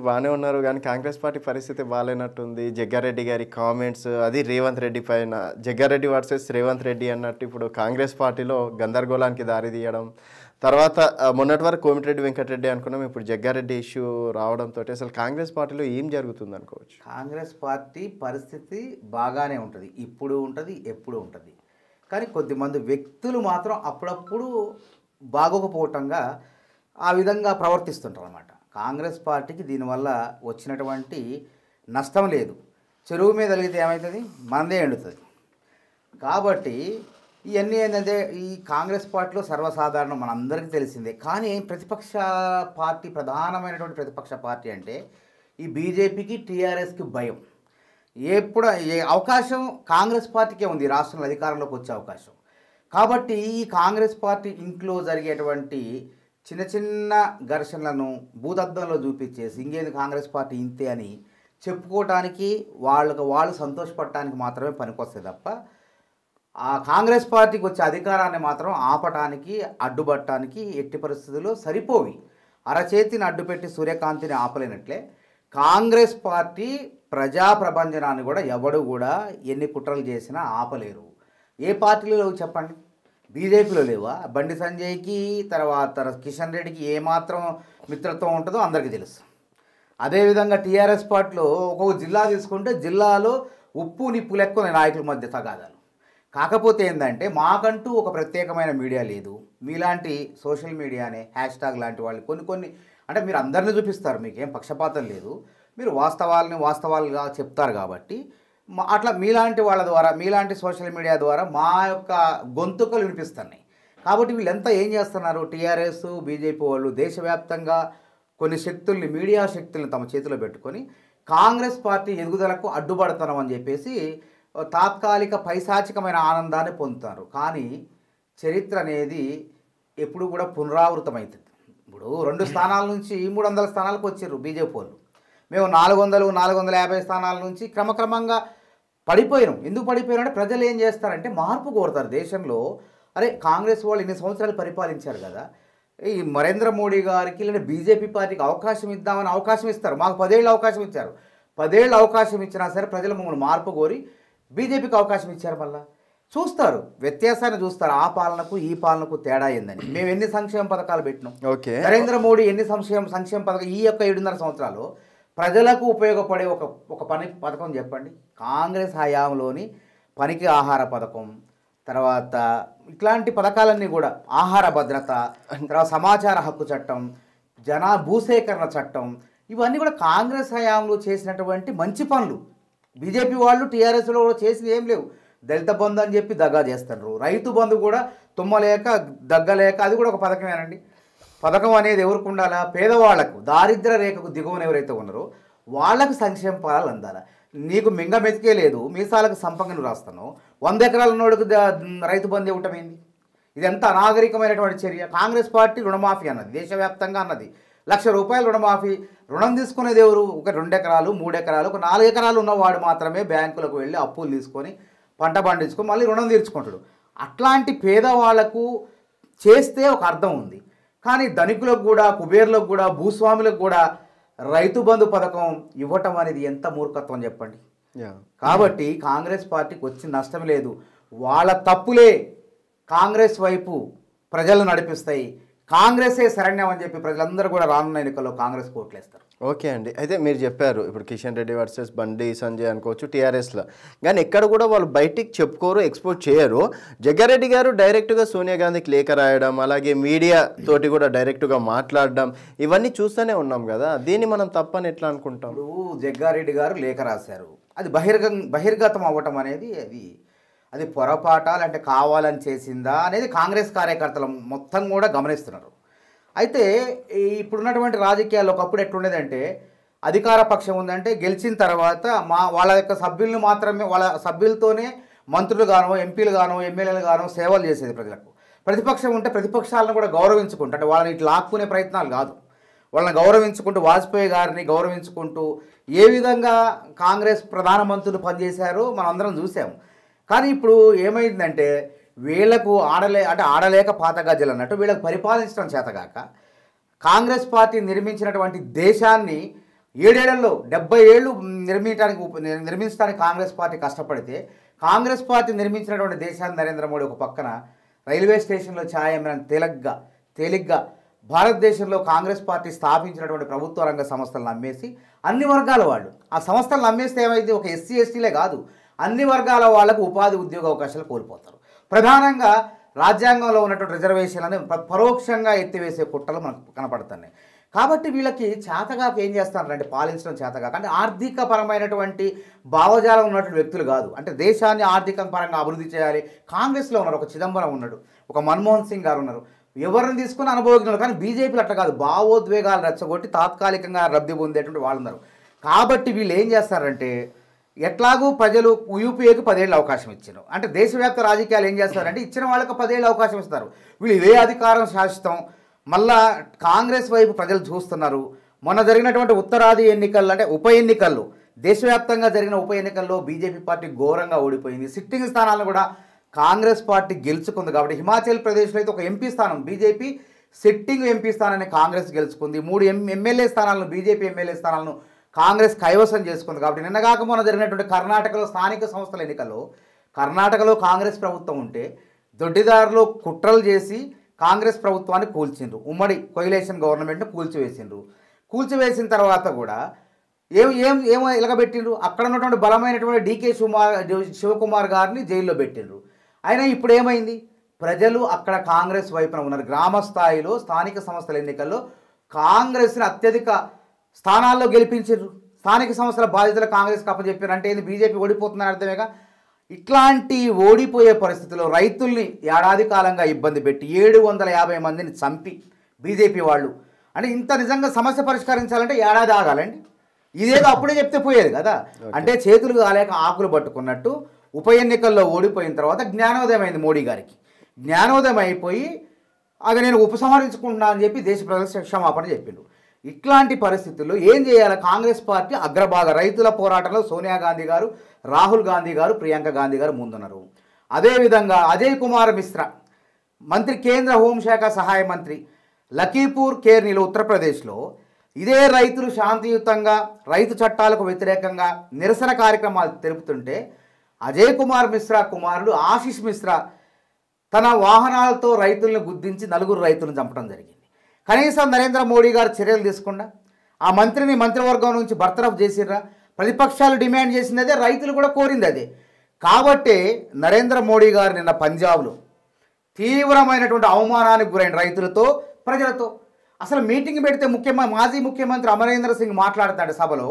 మీరు బాగానే ఉన్నారు కానీ కాంగ్రెస్ పార్టీ పరిస్థితి బాగాలేనట్టుంది. జగ్గారెడ్డి గారి కామెంట్స్ అది రేవంత్ రెడ్డి పైన. జగ్గారెడ్డి వర్సెస్ రేవంత్ రెడ్డి అన్నట్టు ఇప్పుడు కాంగ్రెస్ పార్టీలో గందరగోళానికి దారి తీయడం. తర్వాత మొన్నటి వరకు కోమిటిరెడ్డి వెంకటరెడ్డి అనుకున్నాం ఇప్పుడు జగ్గారెడ్డి ఇష్యూ రావడంతో అసలు కాంగ్రెస్ పార్టీలో ఏం జరుగుతుంది అనుకోవచ్చు? కాంగ్రెస్ పార్టీ పరిస్థితి బాగానే ఉంటుంది. ఇప్పుడు ఉంటుంది ఎప్పుడు ఉంటుంది. కానీ కొద్దిమంది వ్యక్తులు మాత్రం అప్పుడప్పుడు బాగోకపోవటంగా ఆ విధంగా ప్రవర్తిస్తుంటారు అన్నమాట కాంగ్రెస్ పార్టీకి దీనివల్ల వచ్చినటువంటి నష్టం లేదు. చెరువు మీద కలిగితే ఏమవుతుంది మనదే ఎండుతుంది. కాబట్టి ఇవన్నీ ఏంటంటే ఈ కాంగ్రెస్ పార్టీలో సర్వసాధారణం మనందరికీ తెలిసిందే. కానీ ప్రతిపక్ష పార్టీ ప్రధానమైనటువంటి ప్రతిపక్ష పార్టీ అంటే ఈ బీజేపీకి టీఆర్ఎస్కి భయం. ఎప్పుడు ఏ అవకాశం కాంగ్రెస్ పార్టీకే ఉంది. రాష్ట్రంలో అధికారంలోకి వచ్చే అవకాశం. కాబట్టి ఈ కాంగ్రెస్ పార్టీ ఇంట్లో జరిగేటువంటి చిన్న చిన్న ఘర్షణలను భూతద్దంలో చూపించేసి సింగేది కాంగ్రెస్ పార్టీ ఇంతే అని చెప్పుకోవటానికి వాళ్ళకు వాళ్ళు సంతోషపడటానికి మాత్రమే పనికొస్తాయి తప్ప ఆ కాంగ్రెస్ పార్టీకి వచ్చే అధికారాన్ని మాత్రం ఆపటానికి అడ్డుపట్టడానికి ఎట్టి పరిస్థితుల్లో సరిపోవి. అరచేతిని అడ్డుపెట్టి సూర్యకాంతిని ఆపలేనట్లే. కాంగ్రెస్ పార్టీ ప్రజా ప్రబంధనాన్ని కూడా ఎవడు కూడా ఎన్ని కుట్రలు చేసినా ఆపలేరు. ఏ పార్టీలో చెప్పండి? బీజేపీలో లేవా? బండి సంజయ్కి తర్వాత కిషన్ రెడ్డికి ఏమాత్రం మిత్రత్వం ఉంటుందో అందరికీ తెలుసు. అదేవిధంగా టీఆర్ఎస్ పార్టీలో ఒక్కొక్క జిల్లా తీసుకుంటే జిల్లాలో ఉప్పు నిప్పు లెక్క నాయకుల మధ్య తగాదాలు. కాకపోతే ఏంటంటే మాకంటూ ఒక ప్రత్యేకమైన మీడియా లేదు. మీలాంటి సోషల్ మీడియానే హ్యాష్ ట్యాగ్ లాంటి వాళ్ళు కొన్ని కొన్ని అంటే మీరు అందరినీ చూపిస్తారు మీకేం పక్షపాతం లేదు. మీరు వాస్తవాలని వాస్తవాలుగా చెప్తారు కాబట్టి అట్లా మీలాంటి వాళ్ళ ద్వారా మీలాంటి సోషల్ మీడియా ద్వారా మా యొక్క గొంతుకలు వినిపిస్తున్నాయి. కాబట్టి వీళ్ళంతా ఏం చేస్తున్నారు? టీఆర్ఎస్ బీజేపీ వాళ్ళు దేశవ్యాప్తంగా కొన్ని శక్తుల్ని మీడియా శక్తుల్ని తమ చేతిలో పెట్టుకొని కాంగ్రెస్ పార్టీ ఎదుగుదలకు అడ్డుపడుతున్నామని చెప్పేసి తాత్కాలిక పైశాచికమైన ఆనందాన్ని పొందుతారు. కానీ చరిత్ర అనేది ఎప్పుడు కూడా పునరావృతమవుతుంది ఇప్పుడు రెండు స్థానాల నుంచి మూడు వందల స్థానాలకు వచ్చారు బీజేపీ వాళ్ళు. మేము నాలుగు వందలు నాలుగు వందల యాభై స్థానాల నుంచి క్రమక్రమంగా పడిపోయినాం. ఎందుకు పడిపోయినాం అంటే ప్రజలు ఏం చేస్తారంటే మార్పు కోరుతారు దేశంలో. అరే కాంగ్రెస్ వాళ్ళు ఇన్ని సంవత్సరాలు పరిపాలించారు కదా. ఈ నరేంద్ర మోడీ గారికి లేదా బీజేపీ పార్టీకి అవకాశం ఇద్దామని అవకాశం ఇస్తారు. మాకు పదేళ్ళు అవకాశం ఇచ్చారు. పదేళ్ళు అవకాశం ఇచ్చినా సరే ప్రజలు మమ్మల్ని మార్పు కోరి బీజేపీకి అవకాశం ఇచ్చారు మళ్ళా. చూస్తారు. వ్యత్యాసాన్ని చూస్తారు. ఆ పాలనకు ఈ పాలనకు తేడా ఏందని. మేము ఎన్ని సంక్షేమ పథకాలు పెట్టినాం? ఓకే. నరేంద్ర మోడీ ఎన్ని సంక్షేమ సంక్షేమ పథకం ఈ యొక్క ఏడున్నర సంవత్సరాలు ప్రజలకు ఉపయోగపడే ఒక ఒక పని పథకం చెప్పండి. కాంగ్రెస్ హయాంలోని పనికి ఆహార పథకం తర్వాత ఇట్లాంటి పథకాలన్నీ కూడా ఆహార భద్రత తర్వాత సమాచార హక్కు చట్టం జనా భూసేకరణ చట్టం ఇవన్నీ కూడా కాంగ్రెస్ హయాంలో చేసినటువంటి మంచి పనులు. బీజేపీ వాళ్ళు టీఆర్ఎస్లో కూడా చేసింది ఏం లేవు. దళిత బంధు అని చెప్పి దగా చేస్తున్నారు. రైతు బంధు కూడా తుమ్మలేక దగ్గలేక అది కూడా ఒక పథకమేనండి. పథకం అనేది ఎవరికి ఉండాలా? పేదవాళ్ళకు దారిద్ర రేఖకు దిగువన ఎవరైతే ఉన్నారో వాళ్ళకు సంక్షేమ ఫలాలు అందాలా? నీకు మింగ మెతికే లేదు మీసాలకు సంపంగను రాస్తాను వంద ఎకరాల నోడుకు రైతు బంధు ఇవ్వటం ఏంది? అనాగరికమైనటువంటి చర్య. కాంగ్రెస్ పార్టీ రుణమాఫీ అన్నది దేశవ్యాప్తంగా అన్నది. లక్ష రూపాయలు రుణమాఫీ రుణం తీసుకునేది ఎవరు? ఒక రెండు ఎకరాలు మూడు ఎకరాలు ఒక నాలుగు ఎకరాలు ఉన్నవాడు మాత్రమే బ్యాంకులకు వెళ్ళి అప్పులు తీసుకొని పంట పండించుకొని మళ్ళీ రుణం తీర్చుకుంటాడు. అట్లాంటి పేదవాళ్ళకు చేస్తే ఒక అర్థం ఉంది. కానీ ధనికులకు కూడా కుబేర్లకు కూడా భూస్వాములకు కూడా రైతు బంధు పథకం ఇవ్వటం అనేది ఎంత మూర్ఖత్వం చెప్పండి. కాబట్టి కాంగ్రెస్ పార్టీకి వచ్చిన నష్టం లేదు. వాళ్ళ తప్పులే కాంగ్రెస్ వైపు ప్రజలు నడిపిస్తాయి. కాంగ్రెసే శరణ్యం అని చెప్పి ప్రజలందరూ కూడా రానున్న ఎన్నికల్లో కాంగ్రెస్ కోట్లేస్తారు. ఓకే అండి. అయితే మీరు చెప్పారు ఇప్పుడు కిషన్ రెడ్డి వర్సెస్ బండి సంజయ్ అనుకోవచ్చు టీఆర్ఎస్లో. కానీ ఎక్కడ కూడా వాళ్ళు బయటికి చెప్పుకోరు ఎక్స్పోర్ట్ చేయరు. జగ్గారెడ్డి గారు డైరెక్ట్గా సోనియా గాంధీకి లేఖ రాయడం అలాగే మీడియా తోటి కూడా డైరెక్ట్గా మాట్లాడడం ఇవన్నీ చూస్తూనే ఉన్నాం కదా. దీన్ని మనం తప్పని ఎట్లా అనుకుంటాం? జగ్గారెడ్డి గారు లేఖ రాశారు. అది బహిర్గం బహిర్గతం అవ్వటం అనేది అది అది పొరపాట లేదంటే కావాలని చేసిందా అనేది కాంగ్రెస్ కార్యకర్తలు మొత్తం కూడా గమనిస్తున్నారు. అయితే ఈ ఇప్పుడున్నటువంటి రాజకీయాల్లో ఒకప్పుడు ఎట్లుండేదంటే అధికార పక్షం ఉందంటే గెలిచిన తర్వాత మా వాళ్ళ యొక్క సభ్యులను మాత్రమే వాళ్ళ సభ్యులతోనే మంత్రులు గానో ఎంపీలు గానో ఎమ్మెల్యేలు గానో సేవలు చేసేది ప్రజలకు. ప్రతిపక్షం ఉంటే ప్రతిపక్షాలను కూడా గౌరవించుకుంటూ అంటే వాళ్ళని ఇట్లా లాక్కునే ప్రయత్నాలు కాదు. వాళ్ళని గౌరవించుకుంటూ వాజ్పేయి గారిని గౌరవించుకుంటూ ఏ విధంగా కాంగ్రెస్ ప్రధానమంత్రులు పనిచేశారో మనం అందరం చూసాము. కానీ ఇప్పుడు ఏమైందంటే వీళ్ళకు ఆడలే అంటే ఆడలేక పాత గజ్జలు అన్నట్టు వీళ్ళకు పరిపాలించడం చేతగాక కాంగ్రెస్ పార్టీ నిర్మించినటువంటి దేశాన్ని ఏడేళ్ళలో డెబ్బై ఏళ్ళు నిర్మించడానికి నిర్మించడానికి కాంగ్రెస్ పార్టీ కష్టపడితే కాంగ్రెస్ పార్టీ నిర్మించినటువంటి దేశాన్ని నరేంద్ర మోడీ ఒక పక్కన రైల్వే స్టేషన్లో ఛాయ్ అమ్మిన తేలిగ్గా తేలిగ్గా భారతదేశంలో కాంగ్రెస్ పార్టీ స్థాపించినటువంటి ప్రభుత్వ రంగ సంస్థలను అమ్మేసి అన్ని వర్గాల వాళ్ళు. ఆ సంస్థలను అమ్మేస్తే ఏమైంది? ఒక ఎస్సీ ఎస్టీలే కాదు. అన్ని వర్గాల వాళ్ళకు ఉపాధి ఉద్యోగ అవకాశాలు కోల్పోతారు. ప్రధానంగా రాజ్యాంగంలో ఉన్నటువంటి రిజర్వేషన్లను పరోక్షంగా ఎత్తివేసే కుట్రలు మనకు కనపడుతున్నాయి. కాబట్టి వీళ్ళకి చేతగాక ఏం చేస్తారంటే పాలించడం చేతగాక. అంటే ఆర్థిక పరమైనటువంటి భావజాలం ఉన్నటువంటి వ్యక్తులు కాదు. అంటే దేశాన్ని ఆర్థిక పరంగా అభివృద్ధి చేయాలి. కాంగ్రెస్లో ఉన్నారు ఒక చిదంబరం ఉన్నాడు ఒక మన్మోహన్ సింగ్ గారు ఉన్నారు. ఎవరిని తీసుకుని అనుభవజ్ఞులు కానీ బీజేపీలు అట్లా కాదు. భావోద్వేగాలు రెచ్చగొట్టి తాత్కాలికంగా లబ్ధి పొందేటువంటి వాళ్ళు ఉన్నారు. కాబట్టి వీళ్ళు ఏం చేస్తారంటే ఎట్లాగూ ప్రజలు యూపీఏకి పదేళ్ళు అవకాశం ఇచ్చారు. అంటే దేశవ్యాప్త రాజకీయాలు ఏం చేస్తారంటే ఇచ్చిన వాళ్ళకి పదేళ్ళు అవకాశం ఇస్తారు. వీళ్ళు ఇదే అధికారం శాశ్వతం మళ్ళా కాంగ్రెస్ వైపు ప్రజలు చూస్తున్నారు. మొన్న జరిగినటువంటి ఉత్తరాది ఎన్నికల్లో అంటే ఉప ఎన్నికల్లో దేశవ్యాప్తంగా జరిగిన ఉప ఎన్నికల్లో బీజేపీ పార్టీ ఘోరంగా ఓడిపోయింది. సిట్టింగ్ స్థానాలను కూడా కాంగ్రెస్ పార్టీ గెలుచుకుంది కాబట్టి హిమాచల్ ప్రదేశ్లో అయితే ఒక ఎంపీ స్థానం బీజేపీ సిట్టింగ్ ఎంపీ స్థానాన్ని కాంగ్రెస్ గెలుచుకుంది. మూడు ఎం ఎమ్మెల్యే స్థానాలను బీజేపీ ఎమ్మెల్యే స్థానాలను కాంగ్రెస్ కైవసం చేసుకుంది కాబట్టి నిన్నగాక మొన్న జరిగినటువంటి కర్ణాటకలో స్థానిక సంస్థల ఎన్నికల్లో కర్ణాటకలో కాంగ్రెస్ ప్రభుత్వం ఉంటే దొడ్డిదారులు కుట్రలు చేసి కాంగ్రెస్ ప్రభుత్వాన్ని కూల్చిండ్రు. ఉమ్మడి కొయిలేషన్ గవర్నమెంట్ను కూల్చివేసిండ్రు. కూల్చివేసిన తర్వాత కూడా ఏం ఏం ఏమో ఇలగబెట్టిండ్రు అక్కడ ఉన్నటువంటి బలమైనటువంటి డీకే శివకుమార్ శివకుమార్ గారిని జైల్లో పెట్టిండ్రు. అయినా ఇప్పుడు ఏమైంది? ప్రజలు అక్కడ కాంగ్రెస్ వైపున ఉన్నారు. గ్రామ స్థాయిలో స్థానిక సంస్థల ఎన్నికల్లో కాంగ్రెస్ని అత్యధిక స్థానాల్లో గెలిపించారు. స్థానిక సంస్థల బాధ్యతలు కాంగ్రెస్కి అప్పచెప్పారు. అంటే ఏంది? బీజేపీ ఓడిపోతుందని అర్థమేగా ఇట్లాంటి ఓడిపోయే పరిస్థితుల్లో రైతుల్ని ఏడాది కాలంగా ఇబ్బంది పెట్టి ఏడు వందల యాభై మందిని చంపి బీజేపీ వాళ్ళు. అంటే ఇంత నిజంగా సమస్య పరిష్కరించాలంటే ఏడాది ఆగాలండి. ఇదేదో అప్పుడే చెప్తే పోయేది కదా. అంటే చేతులు కాలేక ఆకులు పట్టుకున్నట్టు ఉప ఎన్నికల్లో ఓడిపోయిన తర్వాత జ్ఞానోదయం అయింది మోడీ గారికి. జ్ఞానోదయం అయిపోయి అది నేను ఉపసంహరించుకుంటున్నా అని చెప్పి దేశ ప్రజలకు క్షమాపణ చెప్పిండు ఇట్లాంటి పరిస్థితుల్లో ఏం చేయాలి? కాంగ్రెస్ పార్టీ అగ్రభాగ రైతుల పోరాటంలో సోనియా గాంధీ గారు రాహుల్ గాంధీ గారు ప్రియాంక గాంధీ గారు ముందున్నారు. అదేవిధంగా అజయ్ కుమార్ మిశ్రా మంత్రి కేంద్ర హోంశాఖ సహాయ మంత్రి లఖీపూర్ కేర్నీలో ఉత్తరప్రదేశ్లో ఇదే రైతులు శాంతియుతంగా రైతు చట్టాలకు వ్యతిరేకంగా నిరసన కార్యక్రమాలు తెలుపుతుంటే అజయ్ కుమార్ మిశ్రా కుమారుడు ఆశిష్ మిశ్రా తన వాహనాలతో రైతులను గుద్దించి నలుగురు రైతులను చంపడం జరిగింది. కనీసం నరేంద్ర మోడీ గారు చర్యలు తీసుకుండా? ఆ మంత్రిని మంత్రివర్గం నుంచి బర్తరఫ్ చేసిర్రా? ప్రతిపక్షాలు డిమాండ్ చేసింది అదే రైతులు కూడా కోరింది అదే. కాబట్టే నరేంద్ర మోడీ గారు నిన్న పంజాబ్లో తీవ్రమైనటువంటి అవమానానికి గురైన రైతులతో ప్రజలతో అసలు మీటింగ్ పెడితే ముఖ్యమంత్రి మాజీ ముఖ్యమంత్రి అమరేంద్ర సింగ్ మాట్లాడుతాడు సభలో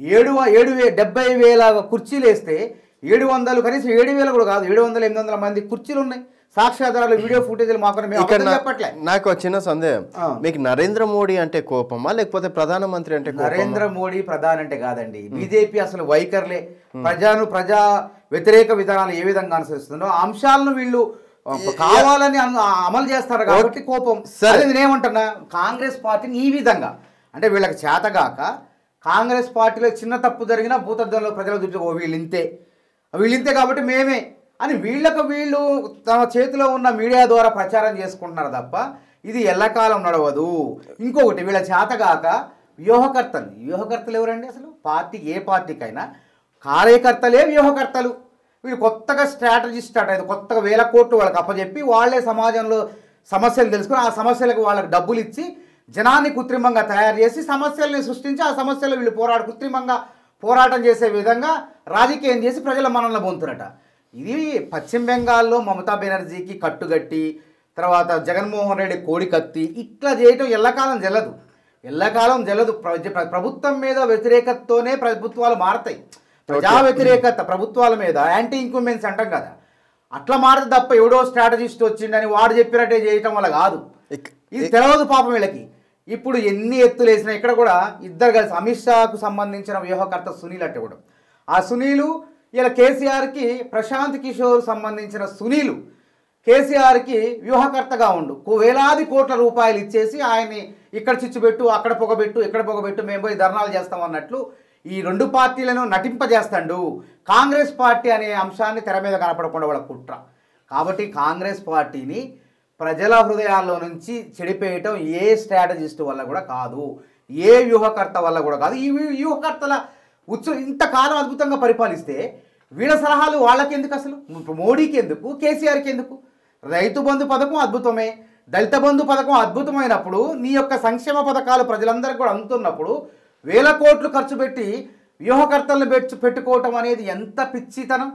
ఏడు ఏడు వే డెబ్బై వేల కుర్చీలు వేస్తే ఏడు వందలు కనీసం ఏడు వేలు కూడా కాదు ఏడు వందల ఎనిమిది వందల మంది కుర్చీలు ఉన్నాయి సాక్ష్యాధారాలు వీడియో ఫుటేజ్లు నా- చెప్పట్లే. నాకు చిన్న సందేహం. మీకు నరేంద్ర మోడీ అంటే కోపమా లేకపోతే ప్రధానమంత్రి అంటే నరేంద్ర మోడీ ప్రధాని అంటే కాదండి. బీజేపీ అసలు వైఖరులే. ప్రజాను ప్రజా వ్యతిరేక విధానాలు ఏ విధంగా అనుసరిస్తుందో అంశాలను వీళ్ళు కావాలని అమలు చేస్తారు కాబట్టి కోపం. సరే. నేనేమంటున్నా కాంగ్రెస్ పార్టీని ఈ విధంగా అంటే వీళ్ళకి చేతగాక కాంగ్రెస్ పార్టీలో చిన్న తప్పు జరిగినా భూతద్దంలో ప్రజలకు చూపించే ఓ వీళ్ళు ఇంతే వీళ్ళు ఇంతే కాబట్టి మేమే అని వీళ్ళకు వీళ్ళు తమ చేతిలో ఉన్న మీడియా ద్వారా ప్రచారం చేసుకుంటున్నారు తప్ప ఇది ఎల్లకాలం నడవదు. ఇంకొకటి వీళ్ళ చేతగాక వ్యూహకర్తలు. వ్యూహకర్తలు ఎవరండి అసలు? పార్టీ ఏ పార్టీకైనా కార్యకర్తలే వ్యూహకర్తలు. వీళ్ళు కొత్తగా స్ట్రాటజీ స్టార్ట్ అయింది కొత్తగా వేల కోట్లు వాళ్ళకి అప్పచెప్పి వాళ్ళే సమాజంలో సమస్యలు తెలుసుకుని ఆ సమస్యలకు వాళ్ళకి డబ్బులు ఇచ్చి జనాన్ని కృత్రిమంగా తయారు చేసి సమస్యల్ని సృష్టించి ఆ సమస్యలు వీళ్ళు పోరాడు కృత్రిమంగా పోరాటం చేసే విధంగా రాజకీయం చేసి ప్రజల మనల్ని పొందుతున్నట ఇది పశ్చిమ బెంగాల్లో మమతా బెనర్జీకి కట్టుగట్టి తర్వాత జగన్మోహన్ రెడ్డి కోడి కత్తి ఇట్లా చేయటం ఎల్లకాలం జల్లదు. ఎల్లకాలం జల్లదు. ప్ర- ప్ర- ప్రభుత్వం మీద వ్యతిరేకతతోనే ప్రభుత్వాలు మారతాయి. ప్రజా వ్యతిరేకత ప్రభుత్వాల మీద యాంటీ ఇంక్యుమెన్స్ అంటాం కదా. అట్లా మారదు తప్ప ఎవడో స్ట్రాటజిస్ట్ వచ్చిండని వాడు చెప్పినట్టే చేయటం వల్ల కాదు. ఇది తెలవదు పాపం వీళ్ళకి. ఇప్పుడు ఎన్ని ఎత్తులు వేసినా ఇక్కడ కూడా ఇద్దరు కలిసి అమిత్ షాకు సంబంధించిన వ్యూహకర్త సునీల్ అంటే కూడా. ఆ సునీలు ఇలా కేసీఆర్కి ప్రశాంత్ కిషోర్ సంబంధించిన సునీలు కేసీఆర్కి వ్యూహకర్తగా ఉండు. కో- వేలాది కోట్ల రూపాయలు ఇచ్చేసి ఆయన్ని ఇక్కడ చిచ్చుపెట్టు అక్కడ పొగబెట్టు ఇక్కడ పొగబెట్టు మేము పోయి ధర్నాలు చేస్తాం అన్నట్లు ఈ రెండు పార్టీలను నటింపజేస్తాడు కాంగ్రెస్ పార్టీ అనే అంశాన్ని తెర మీద కనపడకుండా వాళ్ళ కుట్ర. కాబట్టి కాంగ్రెస్ పార్టీని ప్రజల హృదయాల్లో నుంచి చెడిపేయటం ఏ స్ట్రాటజిస్ట్ వల్ల కూడా కాదు ఏ వ్యూహకర్త వల్ల కూడా కాదు. ఈ వ్యూహకర్తల ఉత్స ఇంతకాలం అద్భుతంగా పరిపాలిస్తే వీళ్ళ సలహాలు వాళ్ళకి ఎందుకు అసలు? మోడీకి ఎందుకు కేసీఆర్కి ఎందుకు రైతు బంధు పథకం అద్భుతమే. దళిత బంధు పథకం అద్భుతమైనప్పుడు నీ యొక్క సంక్షేమ పథకాలు ప్రజలందరికీ కూడా అందుతున్నప్పుడు వేల కోట్లు ఖర్చు పెట్టి వ్యూహకర్తలను పెట్టుకోవటం అనేది ఎంత పిచ్చితనం?